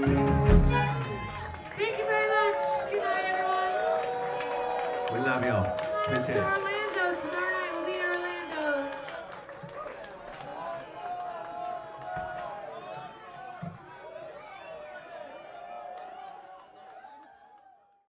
Thank you very much. Good night, everyone. We love you. Appreciate it.